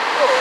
Oh.